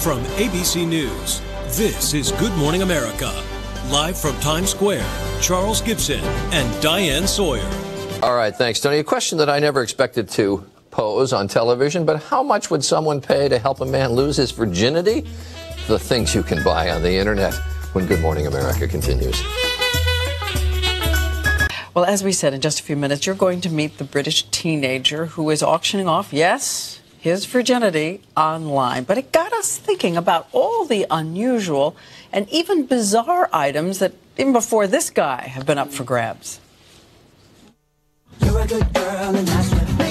From ABC News, this is Good Morning America. Live from Times Square, Charles Gibson and Diane Sawyer. All right, thanks, Tony. A question that I never expected to pose on television, but how much would someone pay to help a man lose his virginity? The things you can buy on the internet when Good Morning America continues. Well, as we said, in just a few minutes, you're going to meet the British teenager who is auctioning off, yes, his virginity online. But it got us thinking about all the unusual and even bizarre items that, even before this guy, have been up for grabs.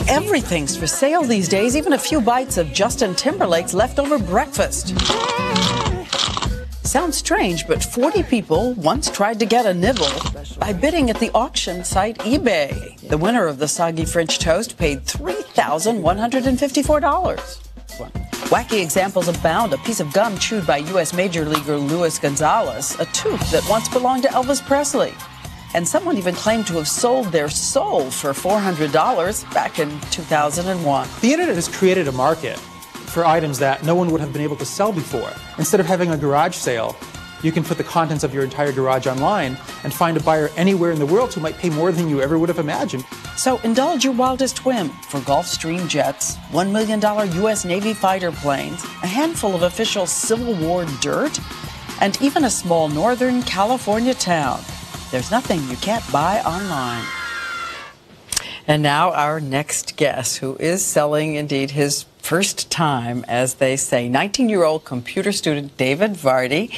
Everything's for sale these days, even a few bites of Justin Timberlake's leftover breakfast. Sounds strange, but 40 people once tried to get a nibble by bidding at the auction site eBay. The winner of the soggy French toast paid $3,154. Wacky examples abound. A piece of gum chewed by U.S. Major Leaguer Luis Gonzalez, a tooth that once belonged to Elvis Presley. And someone even claimed to have sold their soul for $400 back in 2001. The internet has created a market for items that no one would have been able to sell before. Instead of having a garage sale, you can put the contents of your entire garage online and find a buyer anywhere in the world who might pay more than you ever would have imagined. So indulge your wildest whim for Gulfstream jets, $1 million U.S. Navy fighter planes, a handful of official Civil War dirt, and even a small Northern California town. There's nothing you can't buy online. And now our next guest, who is selling indeed his first time, as they say, 19 year old computer student David Vardy.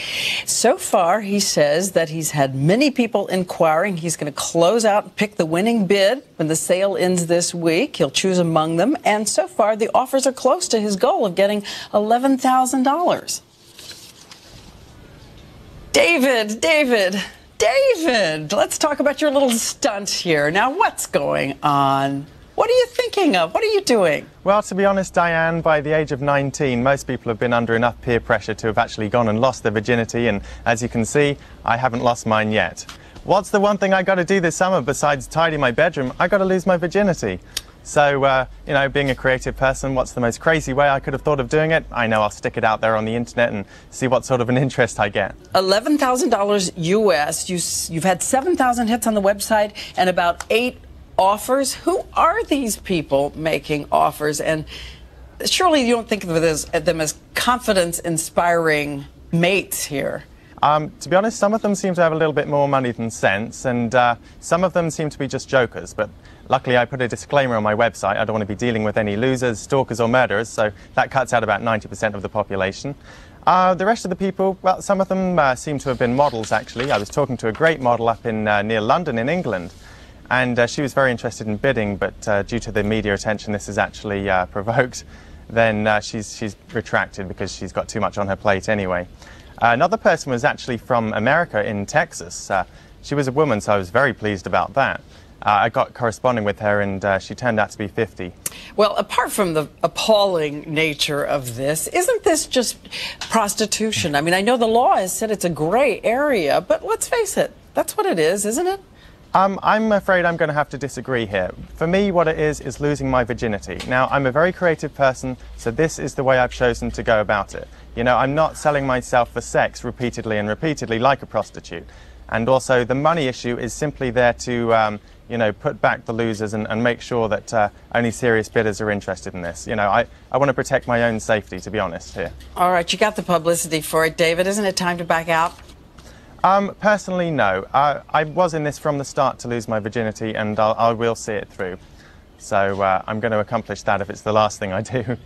So far, he says that he's had many people inquiring. He's going to close out and pick the winning bid when the sale ends this week. He'll choose among them. And so far, the offers are close to his goal of getting $11,000. David, David. David, let's talk about your little stunt here. Now, what's going on? What are you thinking of? What are you doing? Well, to be honest, Diane, by the age of 19, most people have been under enough peer pressure to have actually gone and lost their virginity, and as you can see, I haven't lost mine yet. What's the one thing I got to do this summer besides tidy my bedroom? I got to lose my virginity. So, uh, you know, being a creative person, what's the most crazy way I could have thought of doing it? I know I'll stick it out there on the internet and see what sort of an interest I get. $11,000 US. You, you've had 7,000 hits on the website and about eight offers. Who are these people making offers? And surely you don't think of as, them as confidence inspiring mates here. Um, to be honest, some of them seem to have a little bit more money than sense, and uh, some of them seem to be just jokers. But luckily, I put a disclaimer on my website. I don't want to be dealing with any losers, stalkers, or murderers, so that cuts out about 90% of the population. Uh, the rest of the people, well, some of them uh, seem to have been models, actually. I was talking to a great model up in uh, near London in England, and uh, she was very interested in bidding, but uh, due to the media attention this has actually provoked, then she's, she's retracted because she's got too much on her plate anyway. another person was actually from America in Texas. she was a woman, so I was very pleased about that. Uh, I got corresponding with her, and uh, she turned out to be 50. Well, apart from the appalling nature of this, isn't this just prostitution? I mean, I know the law has said it's a gray area, but let's face it, that's what it is, isn't it? Um, I'm afraid I'm going to have to disagree here. For me, what it is, is losing my virginity. Now, I'm a very creative person, so this is the way I've chosen to go about it. You know, I'm not selling myself for sex repeatedly and repeatedly like a prostitute. And also, the money issue is simply there to um, you know, put back the losers and, and make sure that uh, only serious bidders are interested in this. You know, I, I want to protect my own safety, to be honest, here. All right, you got the publicity for it, David. Isn't it time to back out? Um, personally, no. Uh, I was in this from the start to lose my virginity, and I'll, I will see it through. So uh, I'm going to accomplish that if it's the last thing I do.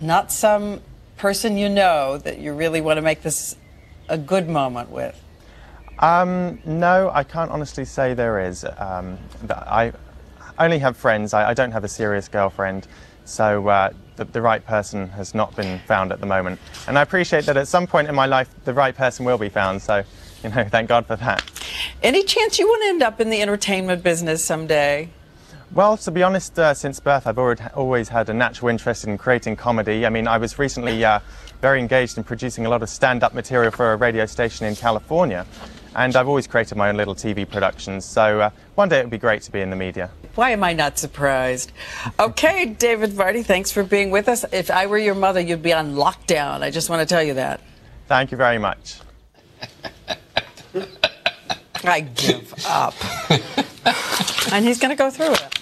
Not some person you know that you really want to make this a good moment with. Um, no, I can't honestly say there is. Um, I only have friends. I, I, don't have a serious girlfriend, so uh, the, the, right person has not been found at the moment. And I appreciate that at some point in my life, the right person will be found. So, you know, thank God for that. Any chance you want to end up in the entertainment business someday? Well, to be honest, uh, since birth, I've always had a natural interest in creating comedy. I mean, I was recently uh, very engaged in producing a lot of stand up material for a radio station in California. And I've always created my own little TV productions. So uh, one day it would be great to be in the media. Why am I not surprised? Okay, David Vardy, thanks for being with us. If I were your mother, you'd be on lockdown. I just want to tell you that. Thank you very much. I give up. and he's going to go through it.